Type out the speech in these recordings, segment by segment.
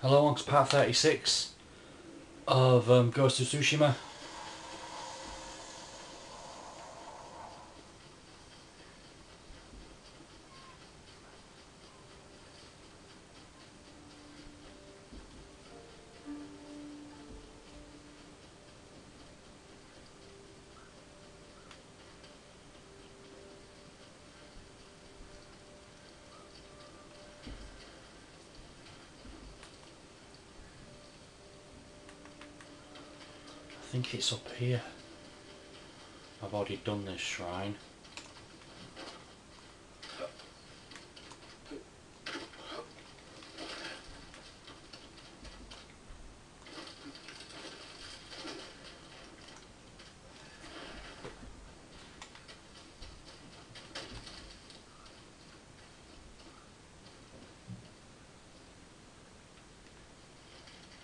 Hello, on part 36 of um, Ghost of Tsushima. Think it's up here. I've already done this shrine.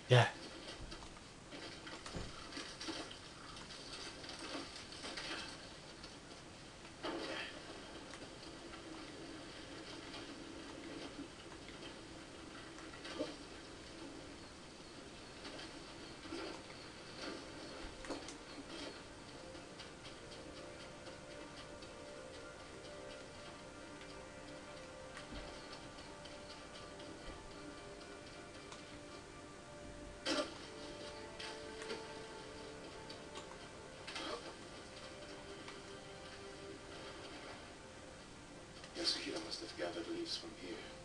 Yeah. Must leaves from here.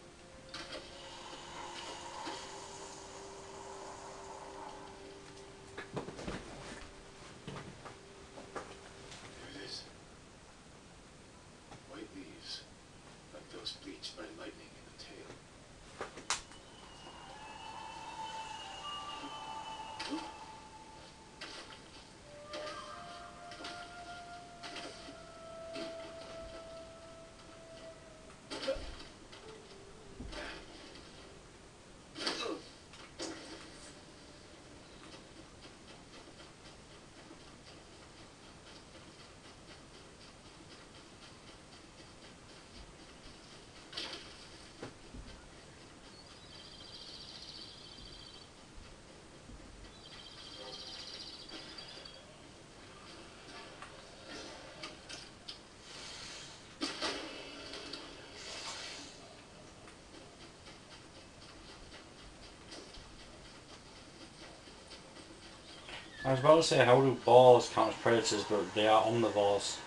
I was about to say, how do boars count as predators, but they are omnivores.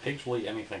Pigs will eat anything.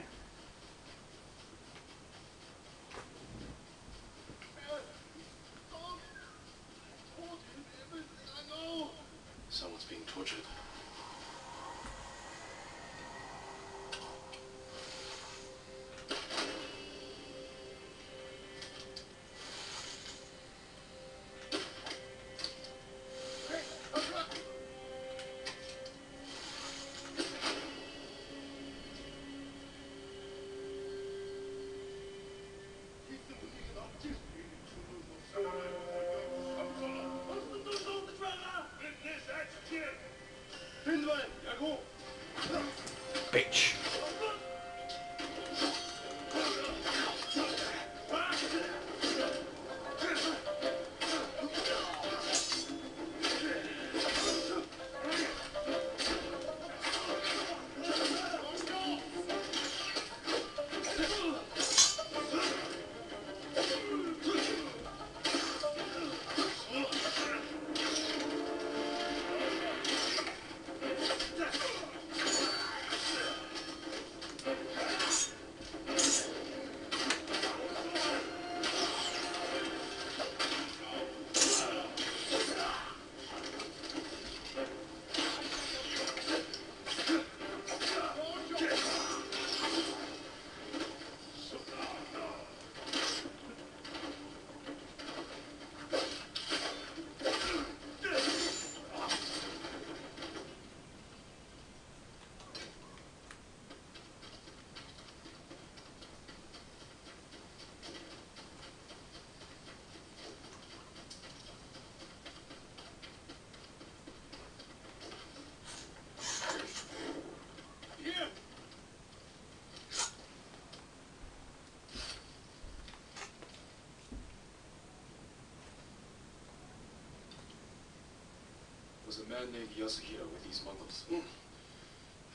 Was a man named Yasuhira with these Mongols? Hmm.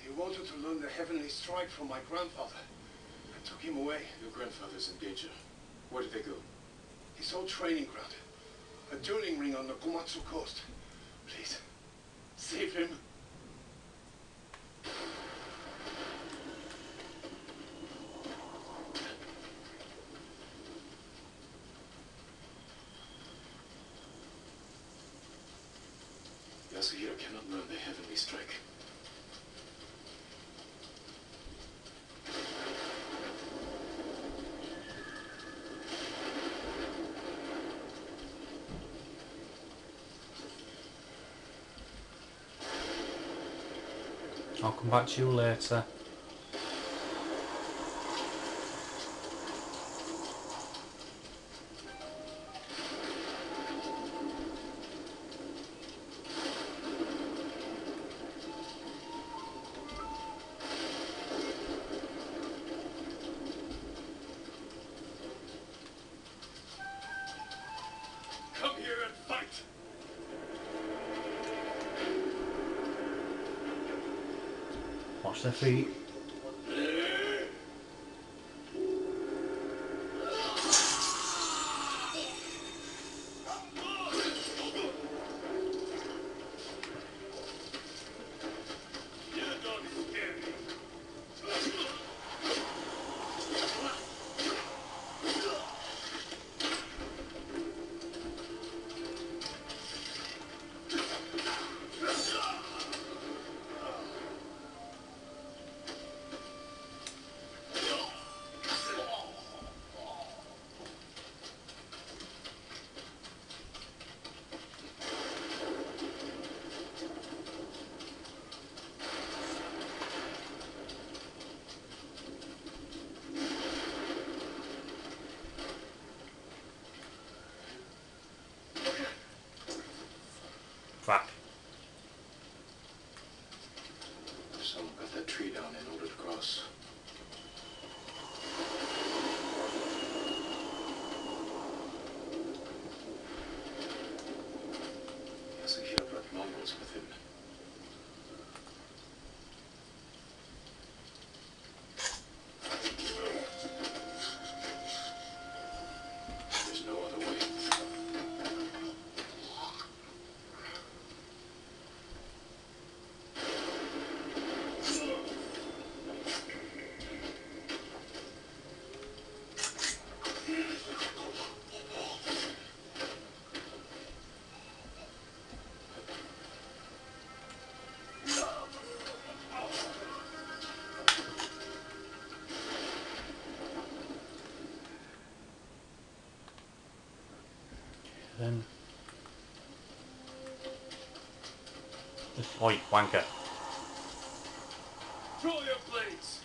He wanted to learn the heavenly strike from my grandfather. I took him away. Your grandfather's in danger. Where did they go? His old training ground. A dueling ring on the Komatsu coast. Please, save him. Cannot learn the heavenly strike. I'll come back to you later. Watch their feet. With him. Then. Oi, wanker. Draw your blades.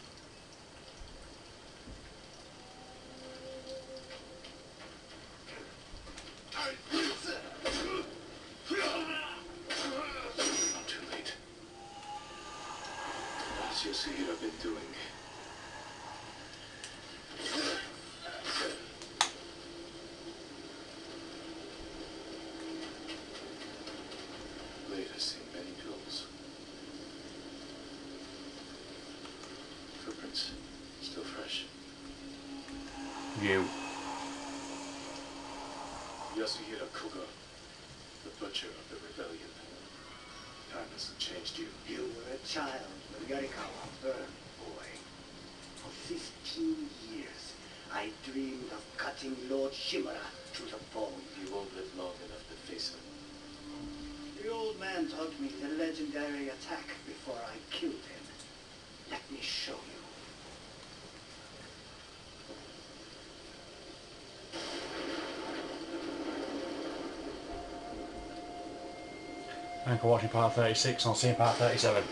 Blade has seen many pills. Footprints, still fresh. You. Yasuhira Koga, the butcher of the rebellion. Time hasn't changed you. You were a child when Yarikawa burned, boy. For 15 years, I dreamed of cutting Lord Shimura to the bone. You won't live long enough to face him. The old man taught me the legendary attack before I killed him. Let me show you. Thank you for watching part 36 and I'll see you in part 37.